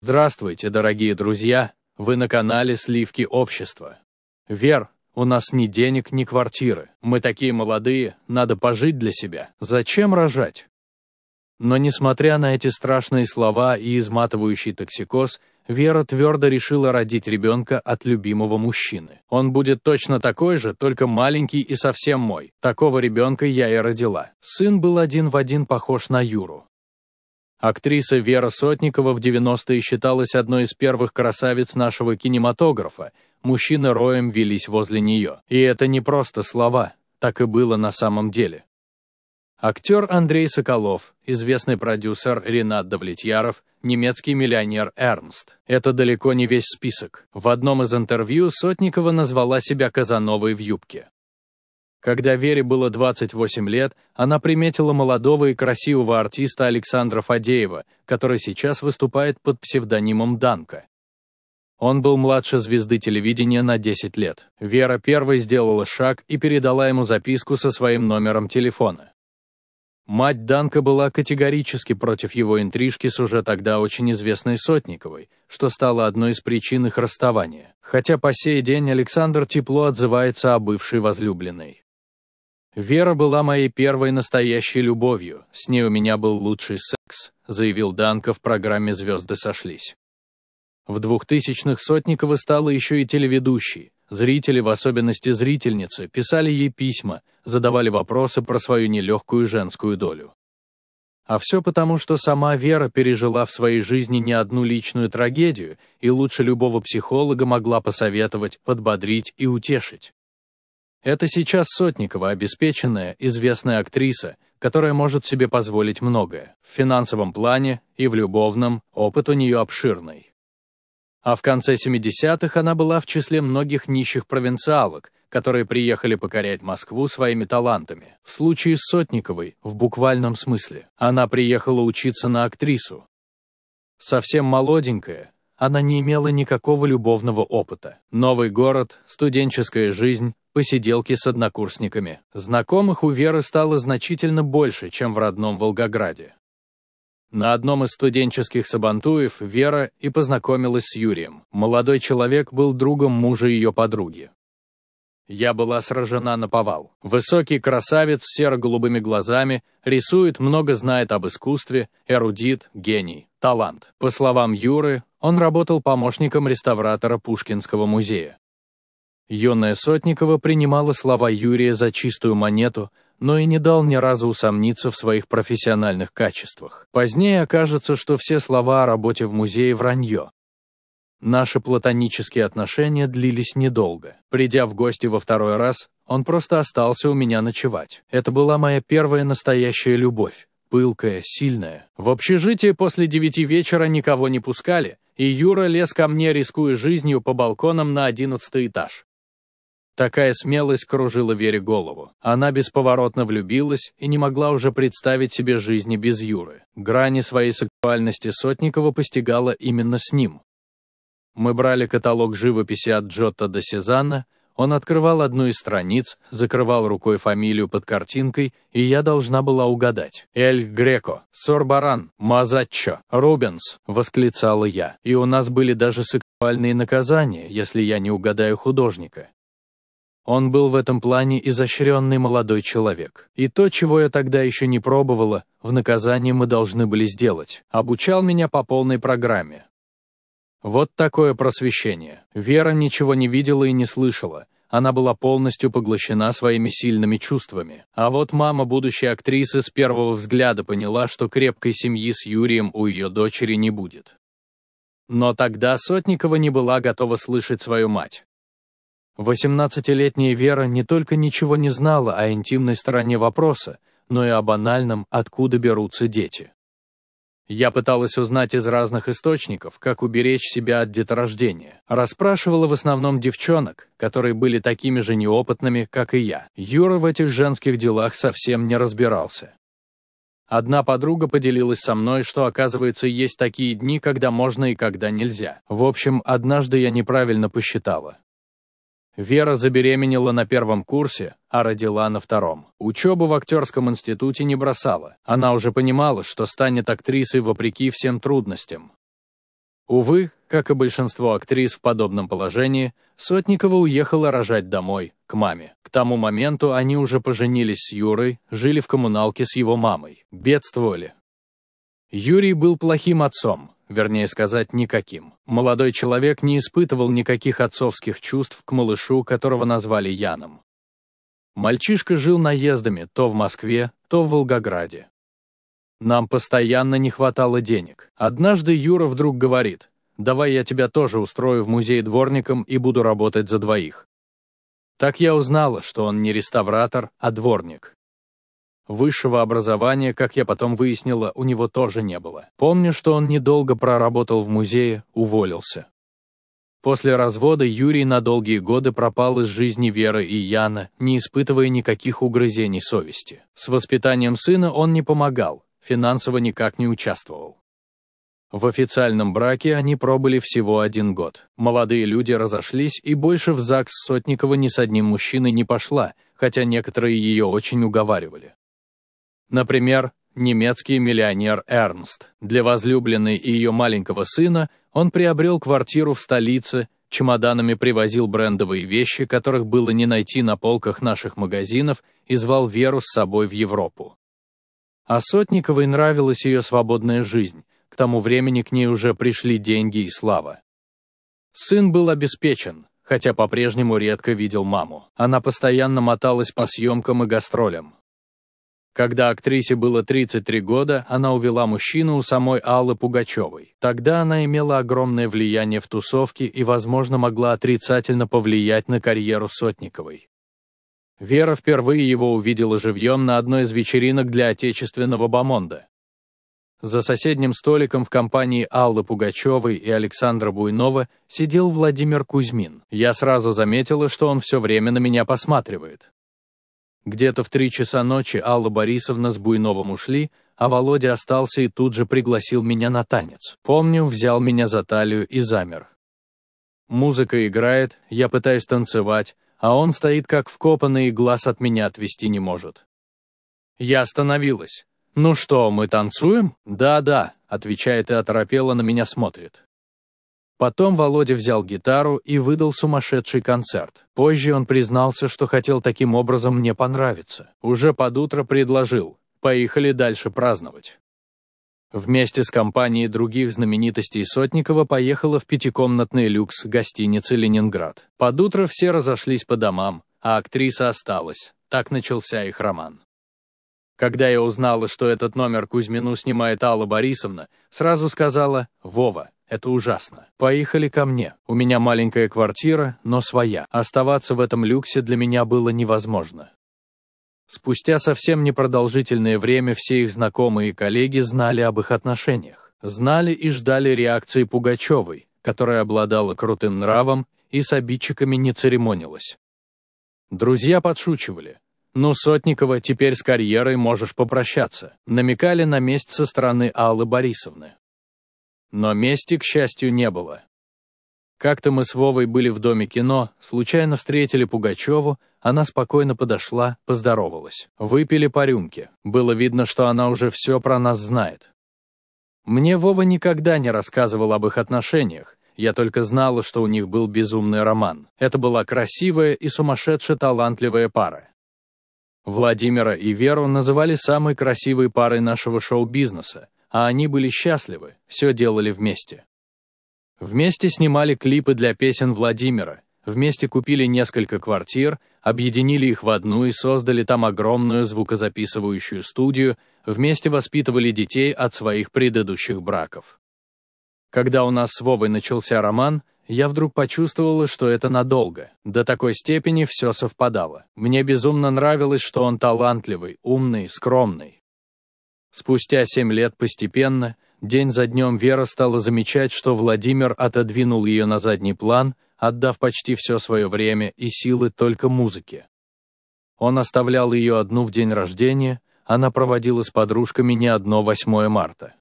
Здравствуйте, дорогие друзья! Вы на канале Сливки Общества. Вер, у нас ни денег, ни квартиры. Мы такие молодые, надо пожить для себя. Зачем рожать? Но несмотря на эти страшные слова и изматывающий токсикоз, Вера твердо решила родить ребенка от любимого мужчины. Он будет точно такой же, только маленький и совсем мой. Такого ребенка я и родила. Сын был один в один похож на Юру. Актриса Вера Сотникова в 90-е считалась одной из первых красавиц нашего кинематографа. Мужчины роем велись возле нее. И это не просто слова, так и было на самом деле. Актер Андрей Соколов, известный продюсер Ренат Давлетьяров, немецкий миллионер Эрнст. Это далеко не весь список. В одном из интервью Сотникова назвала себя Казановой в юбке. Когда Вере было 28 лет, она приметила молодого и красивого артиста Александра Фадеева, который сейчас выступает под псевдонимом Данка. Он был младше звезды телевидения на 10 лет. Вера первой сделала шаг и передала ему записку со своим номером телефона. Мать Данка была категорически против его интрижки с уже тогда очень известной Сотниковой, что стало одной из причин их расставания, хотя по сей день Александр тепло отзывается о бывшей возлюбленной. «Вера была моей первой настоящей любовью, с ней у меня был лучший секс», заявил Данка в программе «Звезды сошлись». В 2000-х Сотникова стала еще и телеведущей, Зрители, в особенности зрительницы, писали ей письма, задавали вопросы про свою нелегкую женскую долю. А все потому, что сама Вера пережила в своей жизни не одну личную трагедию и лучше любого психолога могла посоветовать, подбодрить и утешить. Это сейчас Сотникова обеспеченная, известная актриса, которая может себе позволить многое. В финансовом плане и в любовном опыт у нее обширный. А в конце 70-х она была в числе многих нищих провинциалок, которые приехали покорять Москву своими талантами. В случае с Сотниковой, в буквальном смысле, она приехала учиться на актрису. Совсем молоденькая, она не имела никакого любовного опыта. Новый город, студенческая жизнь, посиделки с однокурсниками. Знакомых у Веры стало значительно больше, чем в родном Волгограде. На одном из студенческих сабантуев Вера и познакомилась с Юрием. Молодой человек был другом мужа ее подруги. Я была сражена на повал. Высокий красавец с серо-голубыми глазами, рисует, много знает об искусстве, эрудит, гений, талант. По словам Юры, он работал помощником реставратора Пушкинского музея. Юная Сотникова принимала слова Юрия за чистую монету, но и не дал ни разу усомниться в своих профессиональных качествах. Позднее окажется, что все слова о работе в музее вранье. Наши платонические отношения длились недолго. Придя в гости во второй раз, он просто остался у меня ночевать. Это была моя первая настоящая любовь. Пылкая, сильная. В общежитие после девяти вечера никого не пускали, и Юра лез ко мне, рискуя жизнью по балконам на одиннадцатый этаж. Такая смелость кружила Вере голову. Она бесповоротно влюбилась и не могла уже представить себе жизни без Юры. Грани своей сексуальности Сотникова постигала именно с ним. Мы брали каталог живописи от Джотто до Сезанна, он открывал одну из страниц, закрывал рукой фамилию под картинкой, и я должна была угадать. «Эль Греко», «Сорбаран», «Мазаччо», «Рубенс», — восклицала я. И у нас были даже сексуальные наказания, если я не угадаю художника. Он был в этом плане изощренный молодой человек. И то, чего я тогда еще не пробовала, в наказании мы должны были сделать. Обучал меня по полной программе. Вот такое просвещение. Вера ничего не видела и не слышала. Она была полностью поглощена своими сильными чувствами. А вот мама будущей актрисы с первого взгляда поняла, что крепкой семьи с Юрием у ее дочери не будет. Но тогда Сотникова не была готова слышать свою мать. Восемнадцатилетняя Вера не только ничего не знала о интимной стороне вопроса, но и о банальном, откуда берутся дети. Я пыталась узнать из разных источников, как уберечь себя от деторождения. Расспрашивала в основном девчонок, которые были такими же неопытными, как и я. Юра в этих женских делах совсем не разбирался. Одна подруга поделилась со мной, что, оказывается, есть такие дни, когда можно и когда нельзя. В общем, однажды я неправильно посчитала. Вера забеременела на первом курсе, а родила на втором. Учебу в актерском институте не бросала. Она уже понимала, что станет актрисой вопреки всем трудностям. Увы, как и большинство актрис в подобном положении, Сотникова уехала рожать домой, к маме. К тому моменту они уже поженились с Юрой, жили в коммуналке с его мамой, бедствовали. Юрий был плохим отцом, вернее сказать, никаким. Молодой человек не испытывал никаких отцовских чувств к малышу, которого назвали Яном. Мальчишка жил наездами то в Москве, то в Волгограде. Нам постоянно не хватало денег. Однажды Юра вдруг говорит, давай я тебя тоже устрою в музей дворником и буду работать за двоих. Так я узнала, что он не реставратор, а дворник. Высшего образования, как я потом выяснила, у него тоже не было. Помню, что он недолго проработал в музее, уволился. После развода Юрий на долгие годы пропал из жизни Веры и Яна, не испытывая никаких угрызений совести. С воспитанием сына он не помогал, финансово никак не участвовал. В официальном браке они пробыли всего один год. Молодые люди разошлись, и больше в ЗАГС Сотникова ни с одним мужчиной не пошла, хотя некоторые ее очень уговаривали. Например, немецкий миллионер Эрнст. Для возлюбленной и ее маленького сына он приобрел квартиру в столице, чемоданами привозил брендовые вещи, которых было не найти на полках наших магазинов, и звал Веру с собой в Европу. А Сотниковой нравилась ее свободная жизнь, к тому времени к ней уже пришли деньги и слава. Сын был обеспечен, хотя по-прежнему редко видел маму. Она постоянно моталась по съемкам и гастролям. Когда актрисе было 33 года, она увела мужчину у самой Аллы Пугачевой. Тогда она имела огромное влияние в тусовке и, возможно, могла отрицательно повлиять на карьеру Сотниковой. Вера впервые его увидела живьем на одной из вечеринок для отечественного бомонда. За соседним столиком в компании Аллы Пугачевой и Александра Буйнова сидел Владимир Кузьмин. Я сразу заметила, что он все время на меня посматривает. Где-то в три часа ночи Алла Борисовна с Буйновым ушли, а Володя остался и тут же пригласил меня на танец. Помню, взял меня за талию и замер. Музыка играет, я пытаюсь танцевать, а он стоит как вкопанный и глаз от меня отвести не может. Я остановилась. «Ну что, мы танцуем?» «Да-да», — отвечает и оторопело на меня смотрит. Потом Володя взял гитару и выдал сумасшедший концерт. Позже он признался, что хотел таким образом мне понравиться. Уже под утро предложил. Поехали дальше праздновать. Вместе с компанией других знаменитостей Сотникова поехала в пятикомнатный люкс гостиницы «Ленинград». Под утро все разошлись по домам, а актриса осталась. Так начался их роман. Когда я узнала, что этот номер Кузьмину снимает Алла Борисовна, сразу сказала «Вова, это ужасно. Поехали ко мне. У меня маленькая квартира, но своя. Оставаться в этом люксе для меня было невозможно. Спустя совсем непродолжительное время все их знакомые и коллеги знали об их отношениях. Знали и ждали реакции Пугачевой, которая обладала крутым нравом и с обидчиками не церемонилась. Друзья подшучивали. «Ну, Сотникова, теперь с карьерой можешь попрощаться», намекали на месть со стороны Аллы Борисовны. Но мести, к счастью, не было. Как-то мы с Вовой были в Доме кино, случайно встретили Пугачеву, она спокойно подошла, поздоровалась. Выпили по рюмке. Было видно, что она уже все про нас знает. Мне Вова никогда не рассказывал об их отношениях, я только знала, что у них был безумный роман. Это была красивая и сумасшедше талантливая пара. Владимира и Веру называли самой красивой парой нашего шоу-бизнеса, а они были счастливы, все делали вместе. Вместе снимали клипы для песен Владимира, вместе купили несколько квартир, объединили их в одну и создали там огромную звукозаписывающую студию, вместе воспитывали детей от своих предыдущих браков. Когда у нас с Вовой начался роман, я вдруг почувствовала, что это надолго. До такой степени все совпадало. Мне безумно нравилось, что он талантливый, умный, скромный. Спустя семь лет постепенно, день за днем Вера стала замечать, что Владимир отодвинул ее на задний план, отдав почти все свое время и силы только музыке. Он оставлял ее одну в день рождения, она проводила с подружками не одно 8 марта.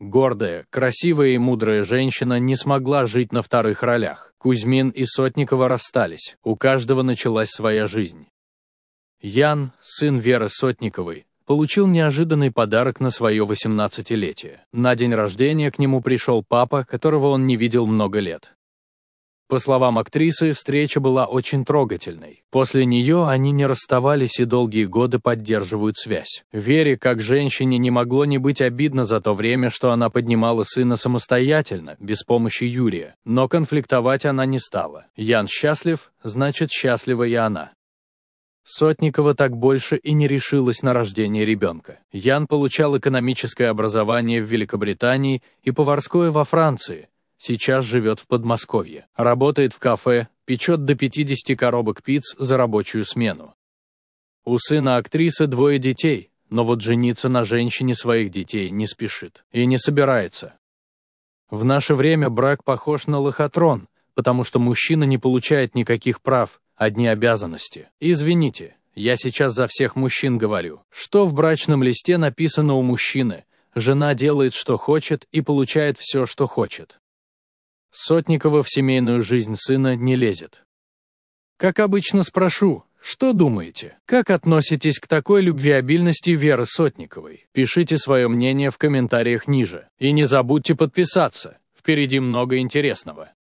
Гордая, красивая и мудрая женщина не смогла жить на вторых ролях. Кузьмин и Сотникова расстались, у каждого началась своя жизнь. Ян, сын Веры Сотниковой, получил неожиданный подарок на свое 18-летие. На день рождения к нему пришел папа, которого он не видел много лет. По словам актрисы, встреча была очень трогательной. После нее они не расставались и долгие годы поддерживают связь. Вере, как женщине, не могло не быть обидно за то время, что она поднимала сына самостоятельно, без помощи Юрия. Но конфликтовать она не стала. Ян счастлив, значит счастлива и она. Сотникова так больше и не решилась на рождение ребенка. Ян получал экономическое образование в Великобритании и поварское во Франции, сейчас живет в Подмосковье, работает в кафе, печет до 50 коробок пиц за рабочую смену. У сына актрисы двое детей, но вот жениться на женщине своих детей не спешит и не собирается. В наше время брак похож на лохотрон, потому что мужчина не получает никаких прав, одни обязанности. Извините, я сейчас за всех мужчин говорю. Что в брачном листе написано у мужчины? Жена делает, что хочет, и получает все, что хочет. Сотникова в семейную жизнь сына не лезет. Как обычно спрошу, что думаете? Как относитесь к такой любвеобильности Веры Сотниковой? Пишите свое мнение в комментариях ниже. И не забудьте подписаться, впереди много интересного.